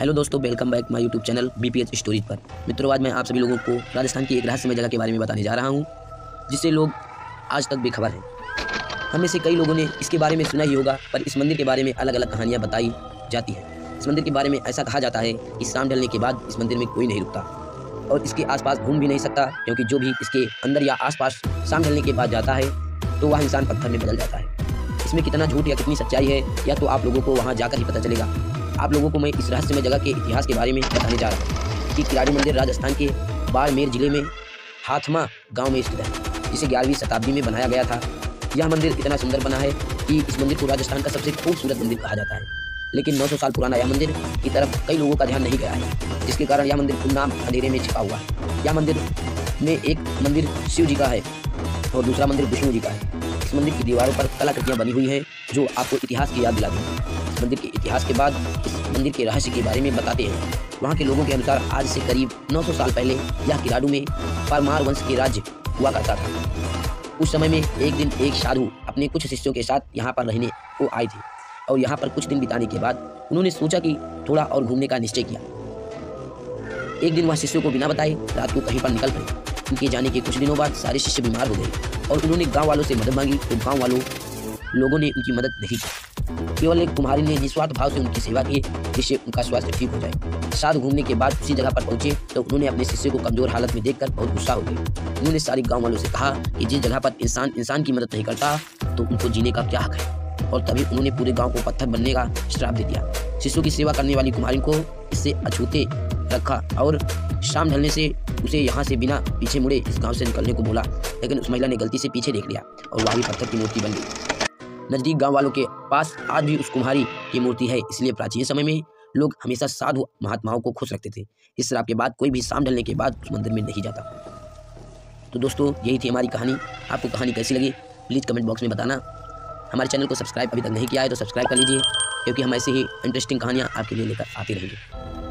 Hello दोस्तों welcome back my YouTube channel B P H stories पर। मित्रों, आज मैं आप सभी लोगों को राजस्थान की एक रहस्यमय जगह के बारे में बताने जा रहा हूँ जिससे लोग आज तक बेखबर हैं। हम से कई लोगों ने इसके बारे में सुना ही होगा, पर इस मंदिर के बारे में अलग अलग कहानियाँ बताई जाती हैं। इस मंदिर के बारे में ऐसा कहा जाता है कि शाम ढलने के बाद इस मंदिर में कोई नहीं रुकता, और इसके आसपास घूम भी नहीं सकता, क्योंकि जो भी इसके अंदर या आसपास शाम ढलने के बाद जाता है तो वह इंसान पत्थर में बदल जाता है। इसमें कितना झूठ या कितनी सच्चाई है, या तो आप लोगों को वहाँ जाकर ही पता चलेगा। आप लोगों को मैं इस रहस्यमय जगह के इतिहास के बारे में बताने जा रहा हूँ कि किराड़ी मंदिर राजस्थान के बाड़मेर ज़िले में हाथमा गाँव में स्थित है, जिसे ग्यारहवीं शताब्दी में बनाया गया था। यह मंदिर इतना सुंदर बना है कि इस मंदिर को राजस्थान का सबसे खूबसूरत मंदिर कहा जाता है। लेकिन 900 साल पुराना यह मंदिर की तरफ़ कई लोगों का ध्यान नहीं गया है, जिसके कारण यह मंदिर गुमनाम अंधेरे में छिपा हुआ है। यह मंदिर में एक मंदिर शिव जी का है और दूसरा मंदिर विष्णु जी का है। इस मंदिर की दीवारों पर कलाकृतियाँ बनी हुई हैं। जो आपको इतिहास की याद दिलाती हैं। मंदिर के इतिहास के बाद, इस मंदिर के रहस्य के बारे में बताते हैं। वहाँ के लोगों के अनुसार आज से करीब 900 साल पहले यह किराडू में परमार वंश के राज्य हुआ करता था। उस समय में एक दिन एक साधु अपने कुछ शिष्यों के साथ यहाँ पर रहने को आए थे और यहाँ पर कुछ दिन बिताने के बाद उन्होंने सोचा कि थोड़ा और घूमने का निश्चय किया। एक दिन वह शिष्यों को बिना बताए रात को कहीं पर निकल पड़े। उनके जाने के कुछ दिनों बाद सारे शिष्य बीमार हो गए और उन्होंने गाँव वालों से मदद मांगी तो गाँव वालों लोगों ने उनकी मदद नहीं की। केवल एक कुम्हारी ने निस्वार्थ भाव से उनकी सेवा की जिससे उनका स्वास्थ्य ठीक हो जाए। साथ घूमने के बाद उसी जगह पर पहुँचे तो उन्होंने अपने शिष्य को कमज़ोर हालत में देखकर बहुत गुस्सा हो गए। उन्होंने सारे गाँव वालों से कहा कि जिस जगह पर इंसान इंसान की मदद नहीं करता तो उनको जीने का क्या हक है? और तभी उन्होंने पूरे गाँव को पत्थर बनने का श्राप दे दिया। शिष्यों की सेवा करने वाली कुमारी को इससे अछूते रखा और शाम ढलने से उसे यहाँ से बिना पीछे मुड़े इस गाँव से निकलने को बोला। लेकिन उस महिला ने गलती से पीछे देख लिया और वहाँ भी पत्थर की मूर्ति बन गई। नज़दीक गाँव वालों के पास आज भी उस कुम्हारी की मूर्ति है, इसलिए प्राचीन समय में लोग हमेशा साधु महात्माओं को खुश रखते थे। इस श्राप के बाद कोई भी शाम ढलने के बाद उस मंदिर में नहीं जाता। तो दोस्तों, यही थी हमारी कहानी। आपको कहानी कैसी लगी प्लीज़ कमेंट बॉक्स में बताना। हमारे चैनल को सब्सक्राइब अभी तक नहीं किया है तो सब्सक्राइब कर लीजिए, क्योंकि हम ऐसे ही इंटरेस्टिंग कहानियाँ आपके लिए लेकर आते रहेंगे।